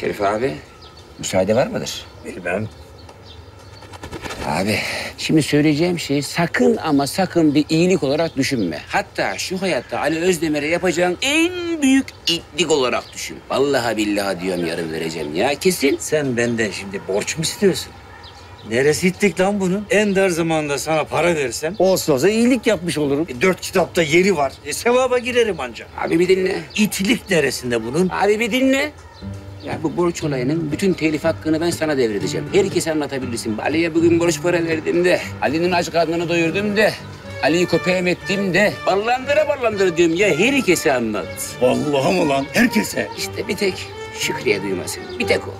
Şerif abi, müsaade var mıdır? Bilmem. Abi, şimdi söyleyeceğim şeyi sakın ama sakın bir iyilik olarak düşünme. Hatta şu hayatta Ali Özdemir'e yapacağın en büyük itlik olarak düşün. Vallahi billahi diyorum yarın vereceğim ya kesin. Sen benden şimdi borç mu istiyorsun? Neresi ittik lan bunun? En dar zamanda sana para versem olsa olsa iyilik yapmış olurum. E, dört kitapta yeri var. E, sevaba girerim ancak. Abi bir dinle. İtilik neresinde bunun? Abi bir dinle. Ya bu borç olayının bütün telif hakkını ben sana devredeceğim. Herkese anlatabilirsin. Ali'ye bugün borç para verdim de, Ali'nin aç karnını doyurdum de, Ali'yi köpeğim ettim de, ballandıra ballandıra diyorum ya herkese anlat. Vallahi mı lan? Herkese. İşte bir tek Şükriye duymasın. Bir tek o.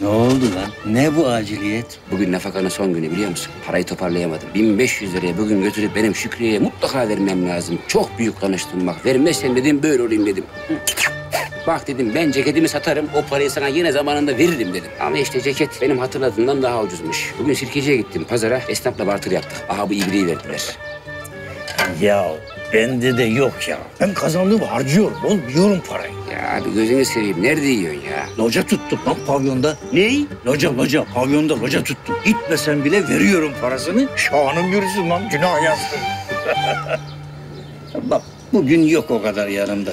Ne oldu lan? Ne bu aciliyet? Bugün nafakanın son günü biliyor musun? Parayı toparlayamadım. 1500 liraya bugün götürüp benim Şükriye'ye mutlaka vermem lazım. Çok büyük konuştum bak. Vermezsen dedim böyle olayım dedim. Bak dedim ben ceketimi satarım. O parayı sana yine zamanında veririm dedim. Ama işte ceket benim hatırladığımdan daha ucuzmuş. Bugün sirkeciye gittim pazara. Esnafla bartır yaptık. Aha bu ibriği verdiler. Ya bende de yok ya. Ben kazandığımı harcıyorum oğlum. Yiyorum parayı. Ya abi gözünü seveyim. Nerede yiyorsun ya? Loca tuttum lan pavyonda. Ney? Loca loca. Pavyonda loca tuttum. Gitmesen bile veriyorum parasını. Şanım yürüsün lan. Günah yazsın. Bak bugün yok o kadar yanımda.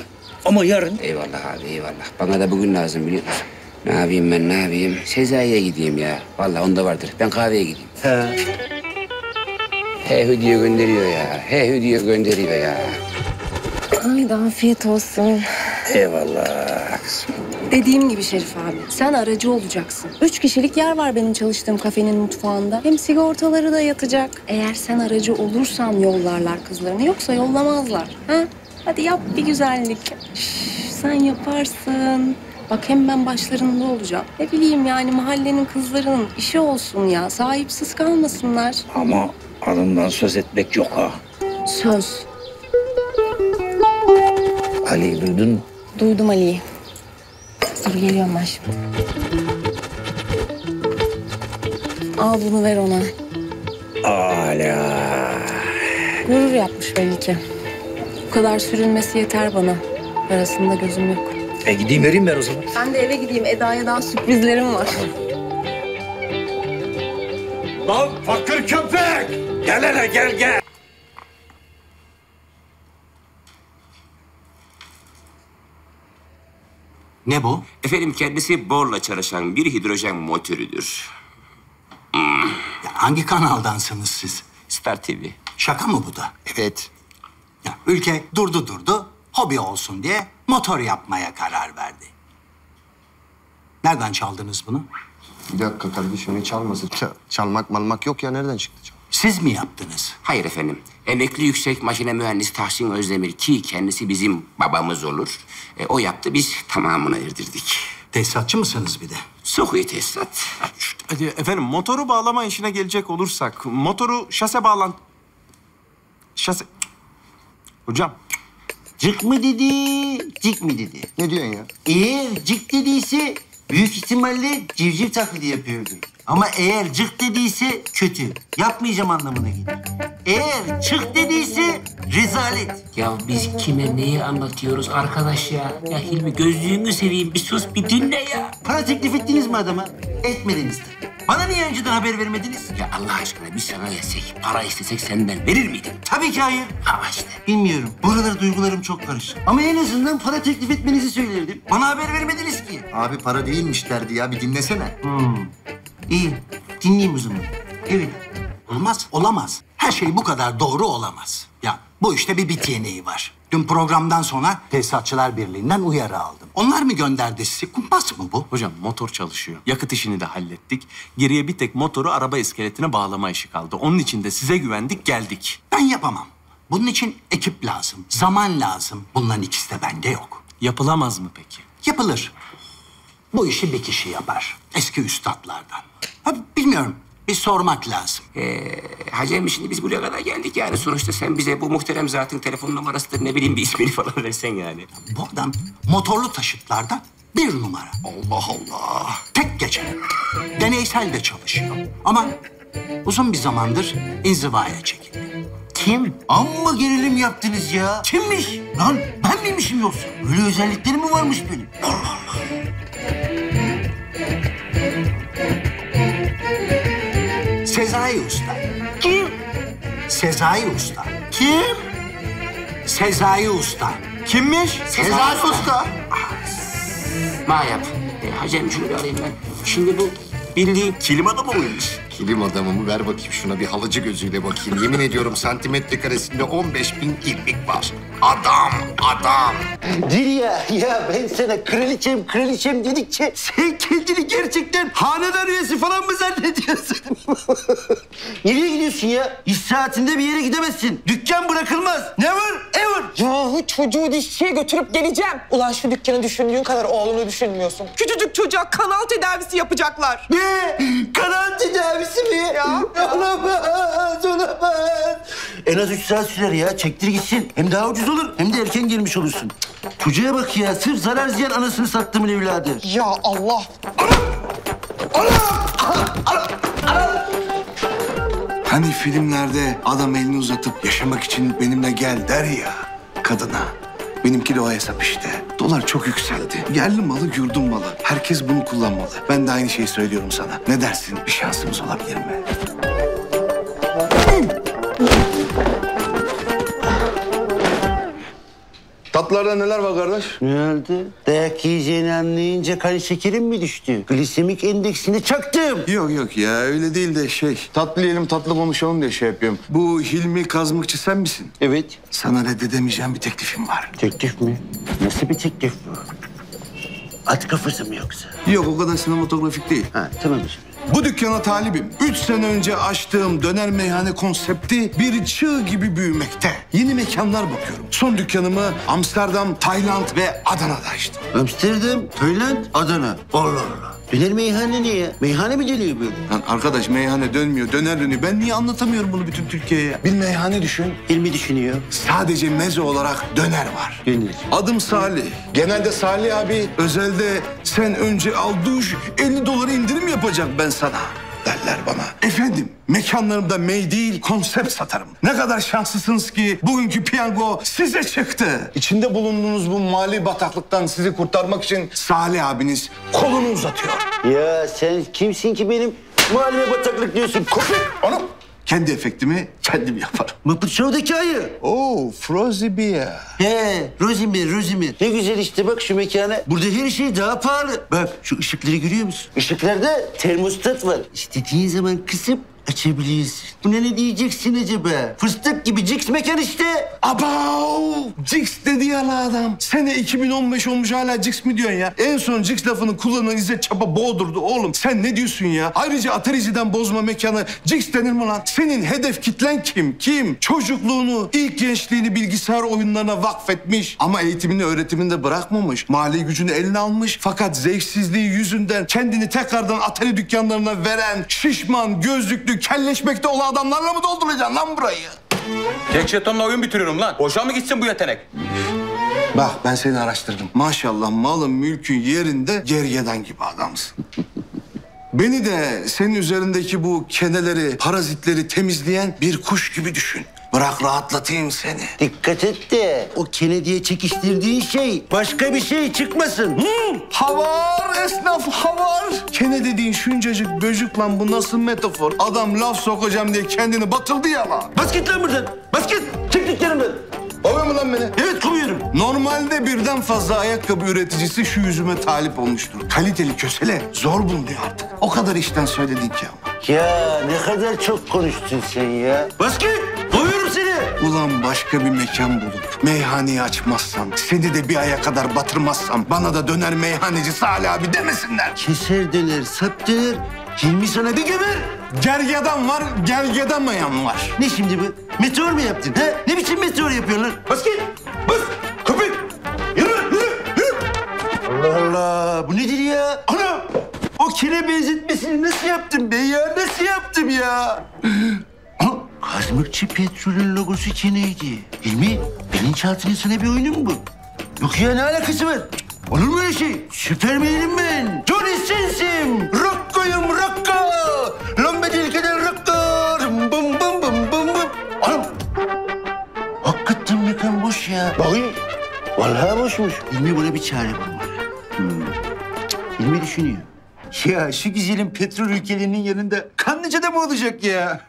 Ama yarın Eyvallah abi eyvallah. Bana da bugün lazım biliyor musun? Ne yapayım ben ne yapayım? Sezai'ye gideyim ya. Vallahi onda vardır. Ben kahveye gideyim. He. He hü diyor gönderiyor ya. He hü diyor gönderiyor ya. Ay da afiyet olsun. Eyvallah kızım. Dediğim gibi Şerif abi, sen aracı olacaksın. Üç kişilik yer var benim çalıştığım kafenin mutfağında. Hem sigortaları da yatacak. Eğer sen aracı olursan yollarlar kızlarını, yoksa yollamazlar. Ha? Hadi yap bir güzellik. Şş, sen yaparsın. Bak hem ben başlarında olacağım. Ne bileyim yani mahallenin kızlarının işi olsun ya. Sahipsiz kalmasınlar. Ama adından söz etmek yok ha. Söz. Ali duydun mu? Duydum Ali'yi. Dur geliyorum ben şimdi. Al bunu ver ona. Ala. Gurur yapmış belli ki. Bu kadar sürünmesi yeter bana. Arasında gözüm yok. E gideyim vereyim ben o zaman. Ben de eve gideyim. Eda'ya daha sürprizlerim var. Lan fakir köpek! Gel hele gel gel. Ne bu? Efendim kendisi borla çalışan bir hidrojen motorüdür. Ya hangi kanaldansınız siz? Star TV. Şaka mı bu da? Evet. Ülke durdu durdu, hobi olsun diye motor yapmaya karar verdi. Nereden çaldınız bunu? Bir dakika kardeşim ne çalması? Ç- çalmak malmak yok ya nereden çıktı çal? Siz mi yaptınız? Hayır efendim. Emekli yüksek makine mühendisi Tahsin Özdemir ki kendisi bizim babamız olur. E, o yaptı biz tamamını erdirdik. Tesisatçı mısınız bir de? Sokuyu tesisat. Hadi efendim motoru bağlama işine gelecek olursak motoru şase bağlan... Şase... Hocam Cık mı dedi, cik mi dedi? Ne diyorsun ya? Eğer cık dediyse büyük ihtimalle civciv taklidi yapıyordu. Ama eğer cık dediyse kötü. Yapmayacağım anlamına gelir. Eğer çık dediyse rezalet. Ya biz kime neyi anlatıyoruz arkadaş ya? Ya Hilmi gözlüğünü seveyim bir sus bir dinle ya. Para teklif ettiniz mi adama? Etmediniz de. Bana niye önceden haber vermediniz? Ya Allah aşkına biz sana gelsek, para istesek senden verir miydin? Tabii ki hayır. Ama işte. Bilmiyorum. Bu aralar duygularım çok karışık. Ama en azından para teklif etmenizi söylerdim. Bana haber vermediniz ki. Abi para değilmiş derdi ya bir dinlesene. İyi. Dinleyeyim o zaman. Evet. Olmaz, olamaz. Her şey bu kadar doğru olamaz. Ya bu işte bir bit yeneği var. Dün programdan sonra Tesisatçılar Birliği'nden uyarı aldım. Onlar mı gönderdi sizi? Kumpas mı bu? hocam motor çalışıyor. Yakıt işini de hallettik. Geriye bir tek motoru araba iskeletine bağlama işi kaldı. Onun için de size güvendik geldik. Ben yapamam. Bunun için ekip lazım, zaman lazım. Bunların ikisi de bende yok. Yapılamaz mı peki? Yapılır. Bu işi bir kişi yapar. Eski üstadlardan. Ha, bilmiyorum. Bir sormak lazım. Ee, Hacem şimdi biz buraya kadar geldik yani. Sonuçta sen bize bu muhterem zatın telefon numarasıdır ne bileyim bir ismini falan versen yani. Bu adam motorlu taşıtlarda bir numara. Allah Allah. Tek geçen. Deneysel de çalışıyor. Ama uzun bir zamandır inzivaya çekildi. Kim? Amma gerilim yaptınız ya. Kimmiş? Lan ben miymişim yoksa? Öyle özellikleri mi varmış benim? Allah Allah. Sezai Usta. Kim? Sezai Usta. Kim? Sezai Usta. Kimmiş? Sezai Usta. Ma yap. E, Hacem şunu bir ben. Şimdi bu bildiğin Kilim adamı mıymış? Kilim adamımı ver bakayım şuna bir halıcı gözüyle bakayım. Yemin ediyorum santimetre karesinde 15 bin ilmik var. Adam, adam. Dilya ya ben sana kraliçem kraliçem dedikçe sen kendini gerçekten hanedan üyesi falan mı zannediyorsun? Nereye gidiyorsun ya? İş saatinde bir yere gidemezsin. Dükkan bırakılmaz. Never ever. Yahu çocuğu dişçiye götürüp geleceğim. Ulan şu dükkanı düşündüğün kadar oğlunu düşünmüyorsun. Küçücük çocuğa kanal tedavisi yapacaklar. Ne? Kanal tedavisi mi? Ya. Olamaz, olamaz. En az üç saat sürer ya. Çektir gitsin. Hem daha ucuz olur hem de erken gelmiş olursun. Çocuğa bak ya. Sırf zarar ziyan anasını sattımın evladı. Ya Allah. Hani filmlerde adam elini uzatıp yaşamak için benimle gel der ya kadına. Benimki de o hesap işte. Dolar çok yükseldi. Yerli malı, yurdum malı. Herkes bunu kullanmalı. Ben de aynı şeyi söylüyorum sana. Ne dersin? Bir şansımız olabilir mi? Tatlılarda neler var kardeş? Ne oldu? Dayak yiyeceğini anlayınca kan şekerim mi düştü? Glisemik endeksini çaktım. Yok yok ya öyle değil de şey. Tatlı yiyelim tatlı konuşalım diye şey yapıyorum. Bu Hilmi Kazmıkçı sen misin? Evet. Sana reddedemeyeceğim bir teklifim var. Teklif mi? Nasıl bir teklif bu? At kafası mı yoksa? Yok o kadar sinematografik değil. Ha tamam şimdi. Bu dükkana talibim. Üç sene önce açtığım döner meyhane konsepti bir çığ gibi büyümekte. Yeni mekanlar bakıyorum. Son dükkanımı Amsterdam, Tayland ve Adana'da açtım. Amsterdam, Tayland, Adana. Allah Allah. Döner meyhane ne ya? Meyhane mi dönüyor böyle? Lan arkadaş meyhane dönmüyor, döner dönüyor. Ben niye anlatamıyorum bunu bütün Türkiye'ye? Bir meyhane düşün. Hilmi düşünüyor. Sadece meze olarak döner var. Döner. Adım Salih. Genelde Salih abi özelde sen önce al duş 50 dolara indirim yapacak ben sana derler bana. Efendim mekanlarımda mey değil konsept satarım. Ne kadar şanslısınız ki bugünkü piyango size çıktı. İçinde bulunduğunuz bu mali bataklıktan sizi kurtarmak için Salih abiniz kolunu uzatıyor. Ya sen kimsin ki benim mahalleme bataklık diyorsun? Köpek. Onu kendi efektimi kendim yaparım. Muppet Show'daki ayı. Oo, Frozy Beer. He, Rosimir, Rosimir. Ne güzel işte bak şu mekana. Burada her şey daha pahalı. Bak şu ışıkları görüyor musun? Işıklarda termostat var. İstediğin zaman kısıp açabiliyorsun. Buna ne diyeceksin acaba? Fıstık gibi Cix mekan işte. Abav! Cix dedi ya adam. Sene 2015 olmuş hala Cix mi diyorsun ya? En son Cix lafını kullanan İzzet Çapa boğdurdu oğlum. Sen ne diyorsun ya? Ayrıca Atari'ciden bozma mekanı Cix denir mi lan? Senin hedef kitlen kim? Kim? Çocukluğunu, ilk gençliğini bilgisayar oyunlarına vakfetmiş. Ama eğitimini, öğretimini de bırakmamış. Mali gücünü eline almış. Fakat zevksizliği yüzünden kendini tekrardan Atari dükkanlarına veren şişman, gözlüklü, kelleşmekte olan adamlarla mı dolduracaksın lan burayı? Tek jetonla oyun bitiriyorum lan. Boşa mı gitsin bu yetenek? Bak ben seni araştırdım. Maşallah malın mülkün yerinde gergedan gibi adamsın. Beni de senin üzerindeki bu keneleri, parazitleri temizleyen bir kuş gibi düşün. Bırak rahatlatayım seni. Dikkat et de o Kennedy'ye çekiştirdiğin şey başka bir şey çıkmasın. Hı? Havar esnaf havar. Kene dediğin şuncacık böcük lan bu nasıl metafor? Adam laf sokacağım diye kendini batırdı ya lan. Bas git lan buradan. Bas git. Çık dükkanımdan. Kovuyor mu lan beni? Evet kovuyorum. Normalde birden fazla ayakkabı üreticisi şu yüzüme talip olmuştur. Kaliteli kösele zor bulunuyor artık. O kadar işten söyledin ki ama. Ya ne kadar çok konuştun sen ya. Bas git. Ulan başka bir mekan bulup meyhaneyi açmazsam, seni de bir aya kadar batırmazsam bana da döner meyhaneci Salih abi demesinler. Keser döner, sap döner. Hilmi sana bir gömer. Gergedan var, gergedamayan var. Ne şimdi bu? Meteor mu yaptın? Ha? Ne biçim meteor yapıyorsun lan? Bas git. Bas. Köpek. Yürü, yürü, yürü. Allah Allah. Bu nedir ya? Ana. O kire benzetmesini nasıl yaptım ben ya? Nasıl yaptım ya? Kazmıkçı Petrol'ün logosu keneydi. Hilmi, bilinçaltının sana bir oyunu mu bu? Yok ya ne alakası var? Olur mu öyle şey? Süpermenim ben. Johnny Sens'im. Rocko'yum Rocko. Lombe dilkeden Rocko. Bum bum bum bum bum. Anam. Hakikaten mekan boş ya. Bakayım. Vallahi boşmuş. Hilmi buna bir çare bulmalı. Hmm. Hilmi düşünüyor. Ya şu güzelim petrol ülkelerinin yanında Kanlıca da mı olacak ya?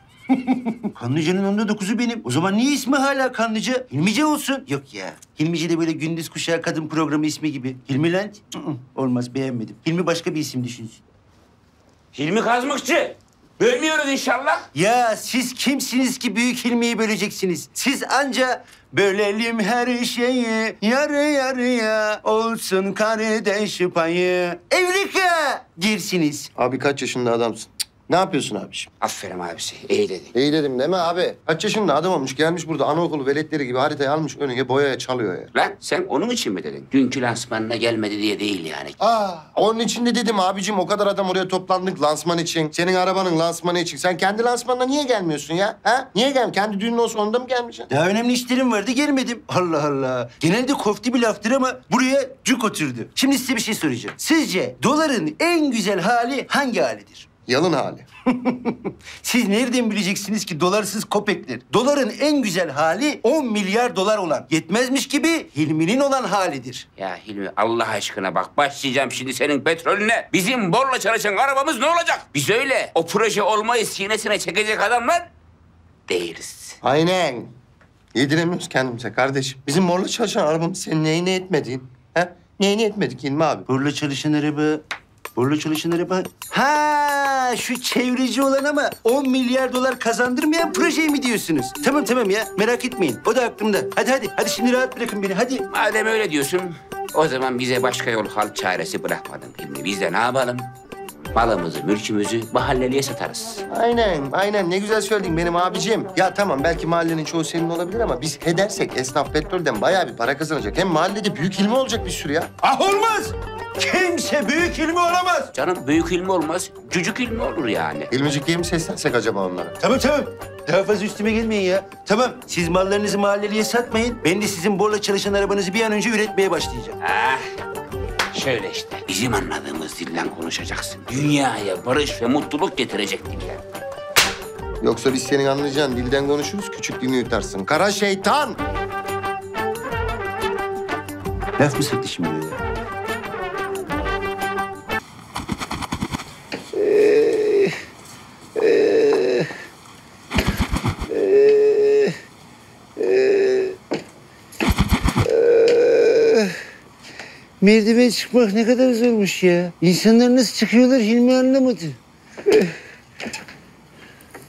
Kanlıca'nın onda dokuzu benim. O zaman niye ismi hala Kanlıca? Hilmice olsun. Yok ya. Hilmice de böyle gündüz kuşağı kadın programı ismi gibi. Hilmi Lent? Olmaz beğenmedim. Hilmi başka bir isim düşünsün. Hilmi Kazmıkçı. Bölmüyoruz inşallah. Ya siz kimsiniz ki büyük Hilmi'yi böleceksiniz? Siz anca bölelim her şeyi yarı yarıya olsun kardeş payı. Evrika girsiniz. Abi kaç yaşında adamsın? Ne yapıyorsun abiciğim? Aferin abisi. İyi dedin. İyi dedim değil mi abi? Kaç yaşında adam olmuş gelmiş burada anaokulu veletleri gibi haritayı almış önüne boyaya çalıyor ya. Lan sen onun için mi dedin? Dünkü lansmanına gelmedi diye değil yani. Aa, onun için de dedim abicim o kadar adam oraya toplandık lansman için. Senin arabanın lansmanı için. Sen kendi lansmanına niye gelmiyorsun ya? Ha? Niye gel? Kendi düğünün olsa onda mı gelmeyeceksin? Daha önemli işlerim vardı gelmedim. Allah Allah. Genelde kofti bir laftır ama buraya cuk oturdu. Şimdi size bir şey soracağım. Sizce doların en güzel hali hangi halidir? Yalın hali. Siz nereden bileceksiniz ki dolarsız kopekler? Doların en güzel hali 10 milyar dolar olan. Yetmezmiş gibi Hilmi'nin olan halidir. Ya Hilmi Allah aşkına bak başlayacağım şimdi senin petrolüne. Bizim borla çalışan arabamız ne olacak? Biz öyle o proje olmayı sinesine çekecek adamlar değiliz. Aynen. Yediremiyoruz kendimize kardeşim. Bizim morla çalışan arabamız senin neyine etmediğin. Ha? Neyine etmedik İlmi abi? Borla çalışan araba... Borla çalışan araba... Ha şu çevreci olan ama 10 milyar dolar kazandırmayan projeyi mi diyorsunuz? Tamam tamam ya merak etmeyin. O da aklımda. Hadi hadi. Hadi şimdi rahat bırakın beni. Hadi. Madem öyle diyorsun o zaman bize başka yol hal çaresi bırakmadın Hilmi. Biz de ne yapalım? Malımızı, mülkümüzü mahalleliye satarız. Aynen, aynen. Ne güzel söyledin benim abicim. Ya tamam belki mahallenin çoğu senin olabilir ama biz edersek esnaf petrolden bayağı bir para kazanacak. Hem mahallede büyük ilmi olacak bir sürü ya. Ah olmaz. Kimse büyük ilmi olamaz. Canım büyük ilmi olmaz, cücük ilmi olur yani. İlmicik diye mi seslensek acaba onlara? Tamam tamam. Daha fazla üstüme gelmeyin ya. Tamam. Siz mallarınızı mahalleliye satmayın. Ben de sizin borla çalışan arabanızı bir an önce üretmeye başlayacağım. Ah, şöyle işte. Bizim anladığımız dilden konuşacaksın. Dünyaya barış ve mutluluk getirecek diller. Yoksa biz senin anlayacağın dilden konuşuruz, küçüklüğünü yutarsın. Kara şeytan! Laf mı sıktı şimdi Merdiven çıkmak ne kadar zormuş ya. İnsanlar nasıl çıkıyorlar Hilmi anlamadı.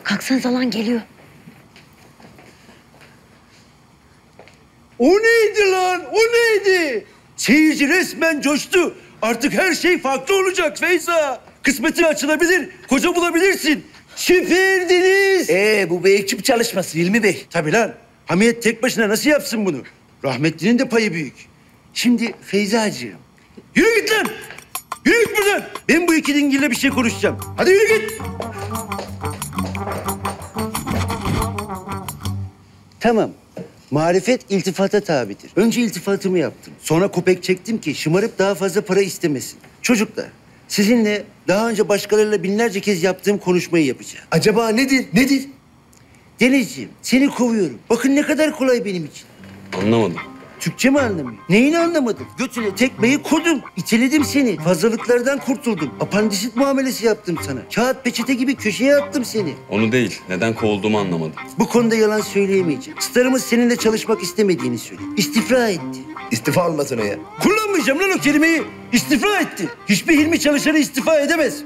Kalksanıza lan geliyor. O neydi lan? O neydi? Seyirci resmen coştu. Artık her şey farklı olacak Feyza. Kısmetin açılabilir, koca bulabilirsin. Süperdiniz. Ee bu bir ekip çalışması Hilmi Bey. Tabii lan. Hamiyet tek başına nasıl yapsın bunu? Rahmetlinin de payı büyük. Şimdi Feyzacığım. Yürü git lan. Yürü git buradan. Ben bu iki dingille bir şey konuşacağım. Hadi yürü git. Tamam. Marifet iltifata tabidir. Önce iltifatımı yaptım. Sonra kopek çektim ki şımarıp daha fazla para istemesin. Çocuklar, sizinle daha önce başkalarıyla binlerce kez yaptığım konuşmayı yapacağım. Acaba nedir? Nedir? Denizciğim, seni kovuyorum. Bakın ne kadar kolay benim için. Anlamadım. Türkçe mi anlamıyor? Neyini anlamadın? Götüne tekmeyi kurdum. İteledim seni. Fazlalıklardan kurtuldum. Apandisit muamelesi yaptım sana. Kağıt peçete gibi köşeye attım seni. Onu değil. Neden kovulduğumu anlamadım. Bu konuda yalan söyleyemeyeceğim. Starımız seninle çalışmak istemediğini söyledi. İstifra etti. İstifa almasın o ya. Kullanmayacağım lan o kelimeyi. İstifra etti. Hiçbir Hilmi çalışanı istifa edemez.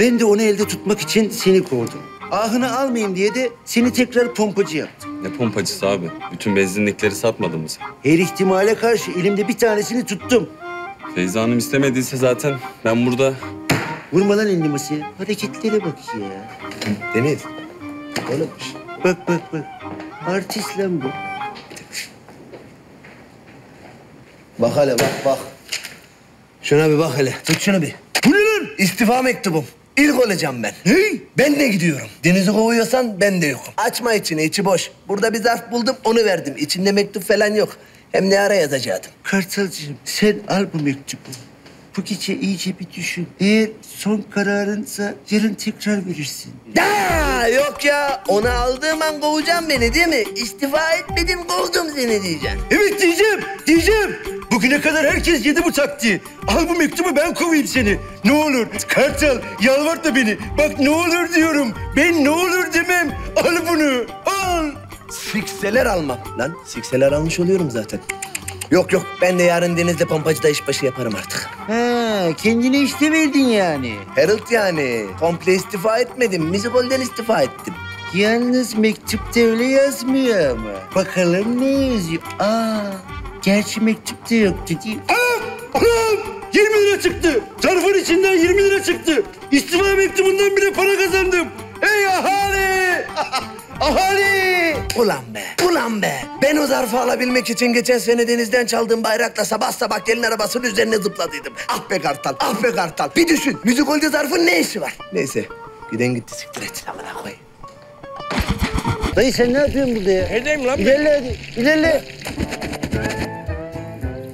Ben de onu elde tutmak için seni kovdum. Ahını almayayım diye de seni tekrar pompacı yaptım. Ne pompacısı abi? Bütün benzinlikleri satmadın mı sen? Her ihtimale karşı elimde bir tanesini tuttum. Feyza Hanım istemediyse zaten ben burada... Vurma lan elini masaya. Hareketlere bak ya. Deniz. Oğlum. Bak bak bak. Artist lan bu. Bak hele bak bak. Şuna bir bak hele. Tut şunu bir. Bu ne lan? İstifa mektubum. İlk olacağım ben. Hey! Ben de gidiyorum. Deniz'i kovuyorsan ben de yokum. Açma içini, içi boş. Burada bir zarf buldum, onu verdim. İçinde mektup falan yok. Hem ne ara yazacaktım? Kartalcığım sen al bu mektubu. Bu gece iyice bir düşün. Eğer son kararınsa yarın tekrar verirsin. Ya yok ya. Onu aldığım an kovacağım beni değil mi? İstifa etmedim kovdum seni diyeceğim. Evet diyeceğim, diyeceğim. Bugüne kadar herkes yedi bu taktiği. Al bu mektubu ben kovayım seni. Ne olur Kartal yalvartma beni. Bak ne olur diyorum. Ben ne olur demem. Al bunu, al. Sikseler almam. Lan sikseler almış oluyorum zaten. Yok yok ben de yarın Deniz'le pompacıda işbaşı yaparım artık. Ha, kendine işte verdin yani. Harold yani. Komple istifa etmedim. Müzikolden istifa ettim. Yalnız mektupta öyle yazmıyor ama. Bakalım ne yazıyor? Aa, gerçi mektupta yoktu değil. Aa, anam! 20 lira çıktı. Zarfın içinden 20 lira çıktı. İstifa mektubundan bile para kazandım. Ey ahali! ahali! Ulan be, ulan be. Ben o zarfı alabilmek için geçen sene denizden çaldığım bayrakla sabah sabah gelin arabasının üzerine zıpladıydım. Ah be kartal, ah be kartal. Bir düşün, müzikolde zarfın ne işi var? Neyse, giden gitti siktir et. Amına koyayım. Dayı sen ne yapıyorsun burada ya? Neredeyim lan? İlerle hadi, ilerle.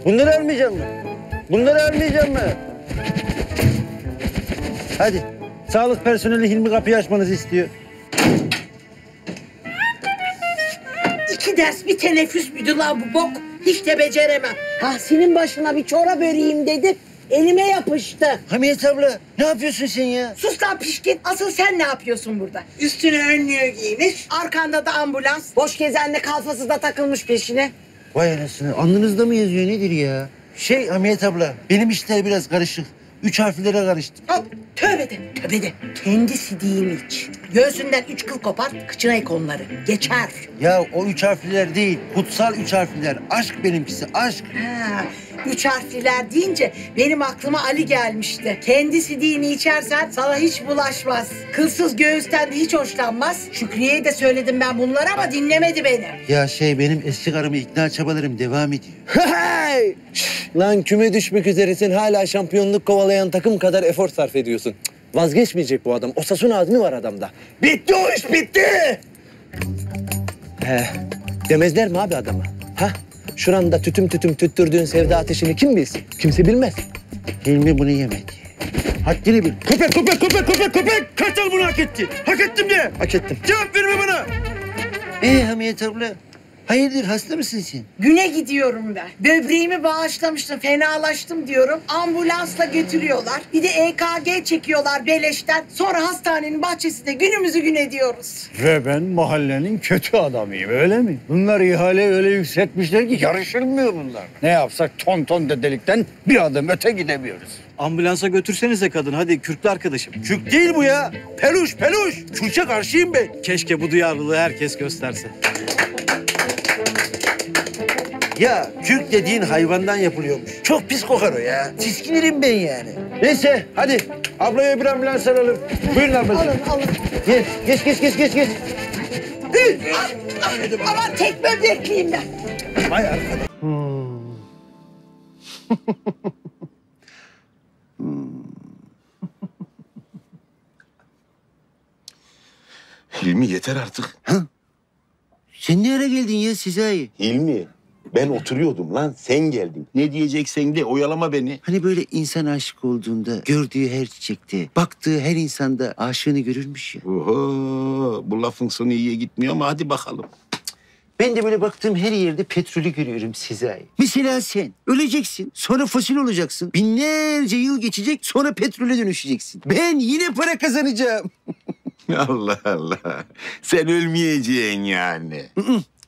Bunları almayacağım mı? Bunları almayacağım mı? Hadi. Sağlık personeli Hilmi kapıyı açmanızı istiyor. Teneffüs müydü lan bu bok? Hiç de beceremem. Tahsin'in başına bir çorap öreyim dedim. Elime yapıştı. Hamiyet abla ne yapıyorsun sen ya? Sus lan pişkin. Asıl sen ne yapıyorsun burada? Üstüne önlüğü giymiş. Arkanda da ambulans. Boş gezenle kalfası da takılmış peşine. Vay anasını alnınızda mı yazıyor nedir ya? Şey Hamiyet abla benim işler biraz karışık. Üç harflere karıştım. Al tövbe de tövbe de. Kendisi değil hiç. Göğsünden üç kıl kopart, kıçına ek onları. Geçer. Ya o üç harfliler değil, kutsal üç harfliler. Aşk benimkisi, aşk. Ha, üç harfliler deyince benim aklıma Ali gelmişti. Kendisi dini içersen sana hiç bulaşmaz. Kılsız göğüsten de hiç hoşlanmaz. Şükriye'ye de söyledim ben bunları ama dinlemedi beni. Ya şey benim eski karımı ikna çabalarım devam ediyor. Hey! Şş, Lan küme düşmek üzeresin hala şampiyonluk kovalayan takım kadar efor sarf ediyorsun. Cık, Vazgeçmeyecek bu adam. Osasuna azmi var adamda. Bitti o iş bitti. He. Demezler mi abi adama? Ha? Şuranda tütüm tütüm tüttürdüğün sevda ateşini kim bilsin? Kimse bilmez. Hilmi bunu yemedi. Haddini bil. Köpek, köpek, köpek, köpek, köpek! Kartal bunu hak etti. Hak ettim de. Hak ettim. Cevap verme bana. Ee Hamiyet abla, hayırdır hasta mısın sen? Güne gidiyorum ben. Böbreğimi bağışlamıştım, fenalaştım diyorum. Ambulansla götürüyorlar. Bir de EKG çekiyorlar beleşten. Sonra hastanenin bahçesinde günümüzü gün ediyoruz. Ve ben mahallenin kötü adamıyım öyle mi? Bunlar ihale öyle yükseltmişler ki yarışılmıyor bunlar. Ne yapsak ton ton dedelikten bir adım öte gidemiyoruz. Ambulansa götürsenize kadın hadi kürklü arkadaşım. Kürk değil bu ya. Peluş, peluş. Kürk'e karşıyım ben. Keşke bu duyarlılığı herkes gösterse. Ya kürk dediğin hayvandan yapılıyormuş. Çok pis kokar o ya. Tiskinirim ben yani. Neyse hadi ablaya bir ambulans alalım. Buyurun ablacığım. Alın alın. Geç, geç, geç, geç, geç. geç. Aman tek böbrekliyim ben. Vay arkadaş. Hilmi yeter artık. Sen ne ara geldin ya Sezai? Hilmi ben oturuyordum lan sen geldin. Ne diyeceksen de oyalama beni. Hani böyle insan aşık olduğunda gördüğü her çiçekte, baktığı her insanda aşığını görürmüş ya. Oho bu lafın sonu iyiye gitmiyor ama hadi bakalım. Ben de böyle baktığım her yerde petrolü görüyorum Sezai. Mesela sen öleceksin, sonra fosil olacaksın. Binlerce yıl geçecek, sonra petrole dönüşeceksin. Ben yine para kazanacağım. Allah Allah. Sen ölmeyeceksin yani.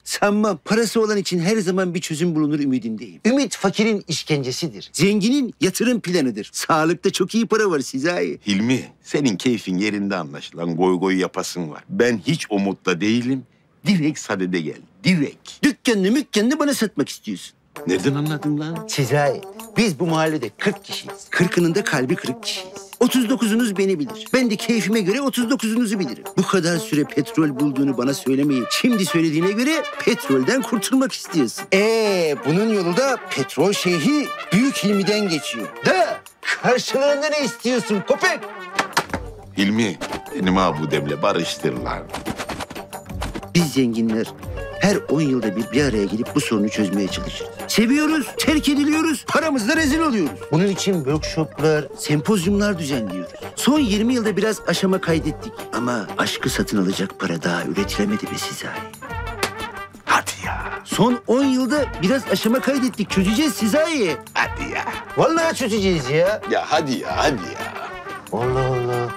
Sanmam. Parası olan için her zaman bir çözüm bulunur ümidindeyim. Ümit fakirin işkencesidir. Zenginin yatırım planıdır. Sağlıkta çok iyi para var Sezai. Hilmi senin keyfin yerinde anlaşılan goy goy yapasın var. Ben hiç umutta değilim. Direkt sadede gel. Direkt. Dükkanını mükkanını bana satmak istiyorsun. Nereden anladın lan? Sezai, biz bu mahallede 40 kişiyiz. 40'ının da kalbi kırık kişiyiz. 39'unuz beni bilir. Ben de keyfime göre 39'unuzu bilirim. Bu kadar süre petrol bulduğunu bana söylemeyi şimdi söylediğine göre petrolden kurtulmak istiyorsun. Ee, bunun yolu da petrol şeyhi Büyük Hilmi'den geçiyor. Da karşılığında ne istiyorsun köpek? Hilmi benim abudemle barıştır lan. Biz zenginler Her 10 yılda bir bir araya gelip bu sorunu çözmeye çalışırız. Seviyoruz, terk ediliyoruz, paramızla rezil oluyoruz. Bunun için workshoplar, sempozyumlar düzenliyoruz. Son 20 yılda biraz aşama kaydettik. Ama aşkı satın alacak para daha üretilemedi be Sezai. Hadi ya. Son 10 yılda biraz aşama kaydettik. Çözeceğiz Sezai. Hadi ya. Vallahi çözeceğiz ya. Ya hadi ya hadi ya. Allah Allah.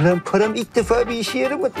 Ulan param ilk defa bir işe yaramadı.